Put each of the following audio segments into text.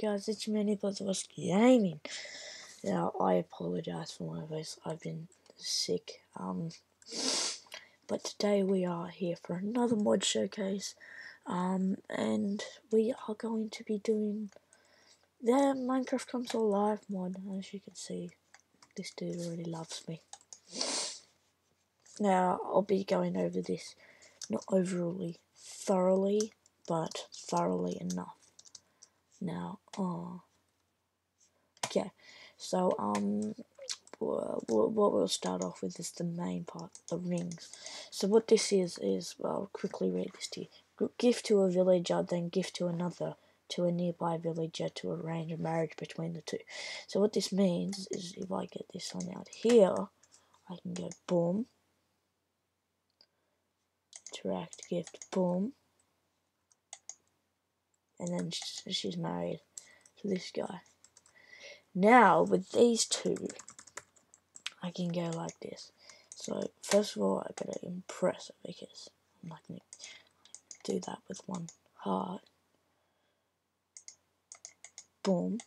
guys, it's Manny Bloodlust Gaming. Now, I apologize for my voice, I've been sick. Um, but today we are here for another mod showcase. Um, and we are going to be doing the Minecraft Comes Alive mod. As you can see, this dude already loves me. Now, I'll be going over this, not overly thoroughly, but thoroughly enough. Now, oh, okay. So, um, what we'll start off with is the main part, the rings. So what this is, is, well, I'll quickly read this to you. Gift to a villager, then gift to another, to a nearby villager to arrange a marriage between the two. So what this means is if I get this one out here, I can go boom, interact gift, boom, and then she's married to this guy. Now, with these two, I can go like this. So, first of all, I gotta impress it because I'm not gonna do that with one heart. Boom.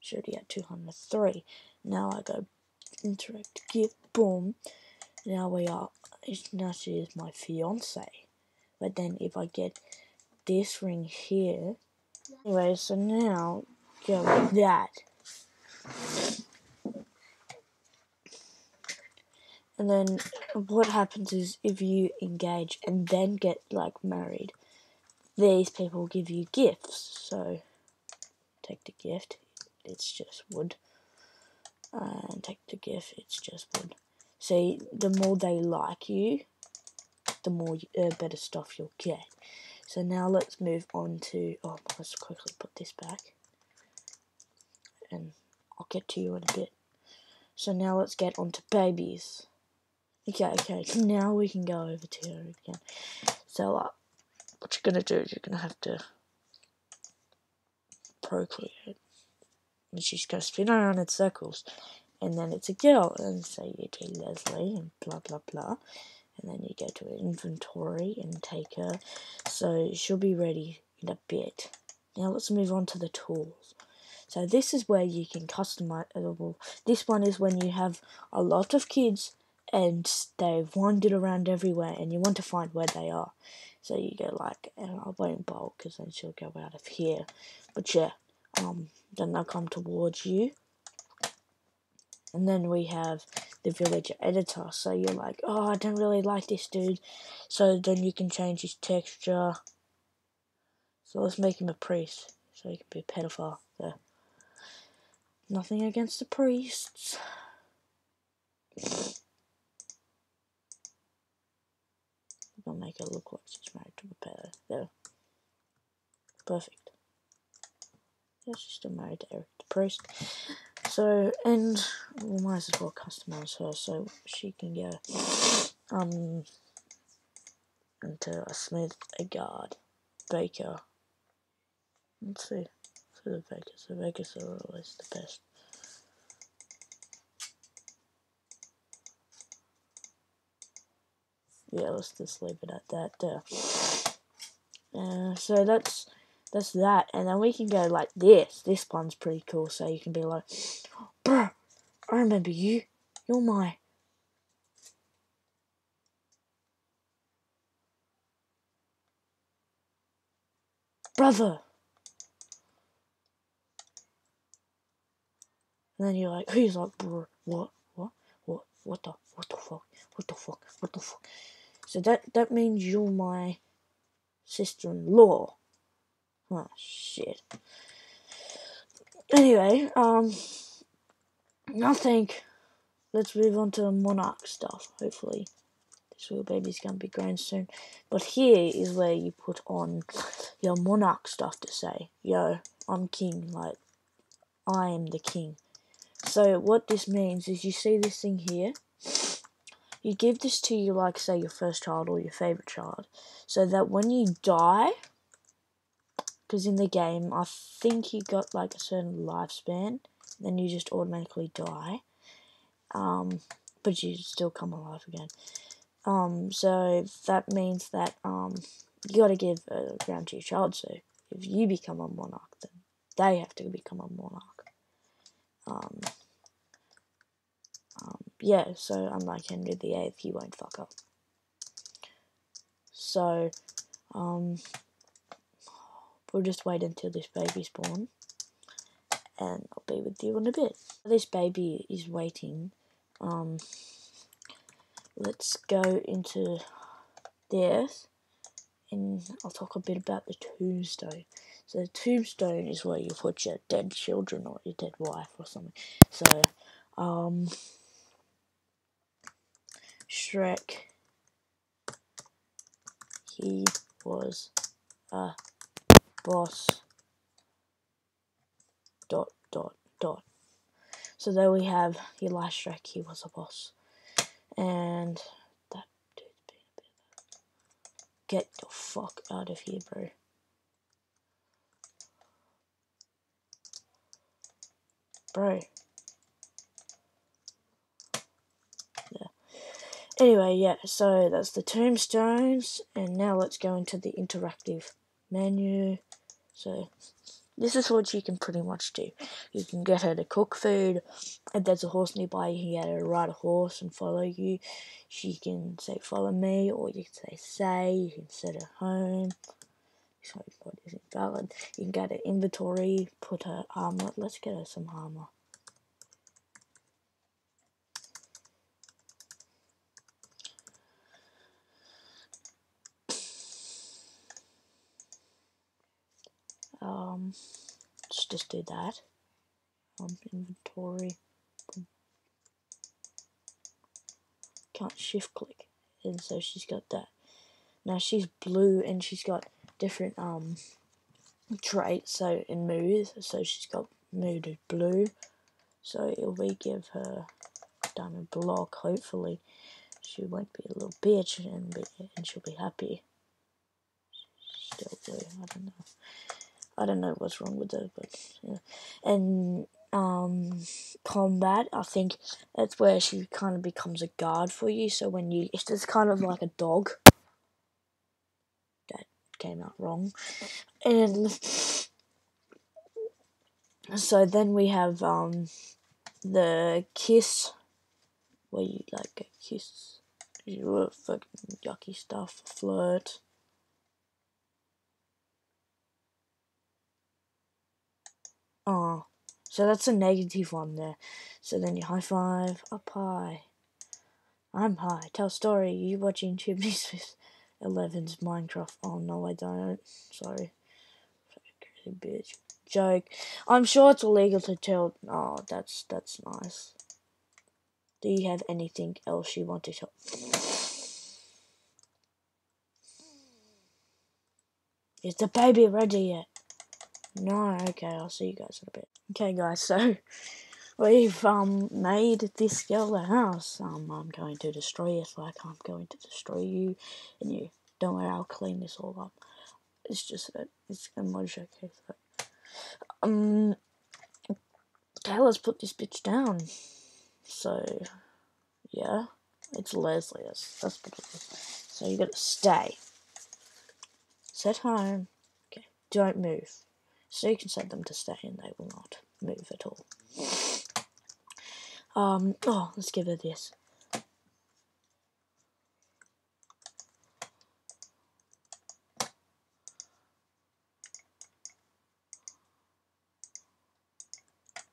Should already at 203. Now I go interact, gift, boom. Now we are, now she is my fiance. But then if I get this ring here. Anyway, so now go like that. And then what happens is if you engage and then get like married, these people give you gifts. So take the gift, it's just wood. And take the gift, it's just wood. See, the more they like you, the more uh, better stuff you'll get. So now let's move on to, oh, let's quickly put this back. And I'll get to you in a bit. So now let's get on to babies. Okay, okay, now we can go over to her again. So, uh, what you're gonna do is you're gonna have to procreate. And she's gonna spin around in circles. And then it's a girl, and say you do Leslie, and blah blah blah and then you go to inventory and take her so she'll be ready in a bit now let's move on to the tools so this is where you can customize this one is when you have a lot of kids and they've wandered around everywhere and you want to find where they are so you go like and I won't bolt because then she'll go out of here but yeah um then they'll come towards you and then we have the villager editor. So you're like, oh, I don't really like this dude. So then you can change his texture. So let's make him a priest. So he can be a pedophile. Nothing against the priests. Gonna make it look like she's married to a pedo. There. Perfect. Yeah, she's still married to Eric the priest. So, and we might as well customize her so she can go um into a smith, a guard, baker. Let's see. So the bakers, the bakers are always the best. Yeah, let's just leave it at that there. Uh, so that's that's that. And then we can go like this. This one's pretty cool. So you can be like, bro, I remember you. You're my. Brother. And then you're like, he's like, bro, what, what, what, what the, what the fuck, what the fuck, what the fuck. So that, that means you're my sister-in-law. Oh, shit. Anyway, um, I think let's move on to the monarch stuff, hopefully. This little baby's gonna be grown soon. But here is where you put on your monarch stuff to say, yo, I'm king, like, I am the king. So what this means is you see this thing here, you give this to you like say your first child or your favorite child, so that when you die, because in the game, I think you got like a certain lifespan, then you just automatically die. Um, but you still come alive again. Um, so that means that um, you got to give a ground to your child. So if you become a monarch, then they have to become a monarch. Um, um, yeah, so unlike Henry VIII, he won't fuck up. So, um, we'll just wait until this baby's born, and I'll be with you in a bit. This baby is waiting. Um, let's go into this, and I'll talk a bit about the tombstone. The tombstone is where you put your dead children or your dead wife or something. So, um, Shrek, he was a boss. Dot dot dot. So there we have your last Shrek. He was a boss, and that dude's being a bit. Get the fuck out of here, bro. Bro. Yeah. Anyway, yeah, so that's the tombstones, and now let's go into the interactive menu. So, this is what you can pretty much do. You can get her to cook food. If there's a horse nearby, you can get her to ride a horse and follow you. She can say, follow me, or you can say, say, you can set her home. Sorry, what is invalid. You can get her inventory, put her armor. Let's get her some armor. Um, let's just do that. Um, inventory. Can't shift click, and so she's got that. Now she's blue, and she's got different um traits. So in mood, so she's got mood of blue. So it'll be give her diamond block. Hopefully, she won't be a little bitch, and be, and she'll be happy. Still blue. I don't know. I don't know what's wrong with her, but yeah. And um, combat, I think that's where she kind of becomes a guard for you. So when you, it's just kind of like a dog came out wrong. And so then we have um, the kiss, where you like a kiss, you fucking yucky stuff, flirt. Oh, so that's a negative one there. So then you high five, up high. I'm high. Tell story. You watching Chimney Swift. 11's Minecraft. Oh no, I don't. Sorry. Crazy bitch. Joke. I'm sure it's illegal to tell. Oh, that's that's nice. Do you have anything else you want to tell? Is the baby ready yet? No, okay, I'll see you guys in a bit. Okay, guys, so we've um made this girl a house. Um, I'm going to destroy it like I'm going to destroy you, and you. Don't worry, I'll clean this all up. It's just that it's a mod okay. So, um, okay, let's put this bitch down. So, yeah, it's Leslie. That's that's is. So you gotta stay. Set home. Okay, don't move. So you can set them to stay and they will not move at all. Um, oh, let's give her this.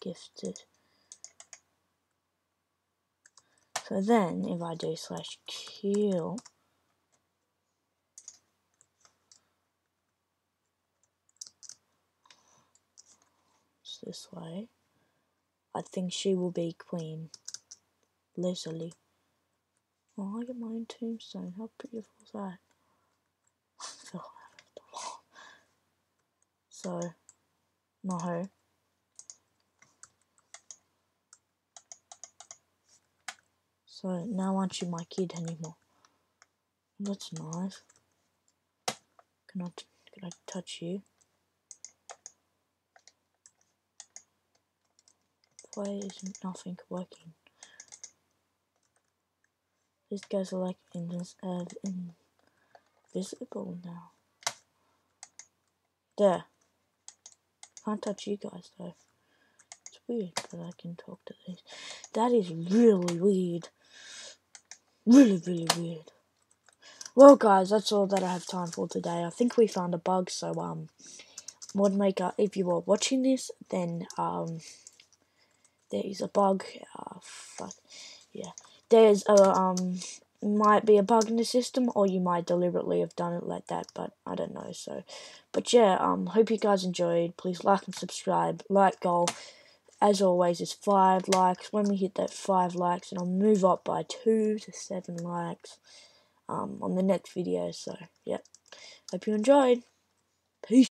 Gifted. So then, if I do slash kill, this way. I think she will be Queen Leslie. Oh, I get my own tombstone. How beautiful is that? Oh, so, no. So now aren't you my kid anymore? That's nice. Can I, can I touch you? Why isn't nothing working? These guys are like uh, invisible now. There. Can't touch you guys though. It's weird that I can talk to these. That is really weird. Really, really weird. Well, guys, that's all that I have time for today. I think we found a bug, so, um, mod maker, if you are watching this, then, um, there is a bug. Uh, fuck. Yeah. There's a, um, might be a bug in the system, or you might deliberately have done it like that, but I don't know, so. But yeah, um, hope you guys enjoyed. Please like and subscribe. Like goal, as always, is five likes. When we hit that five likes, and I'll move up by two to seven likes, um, on the next video, so, yep. Hope you enjoyed. Peace.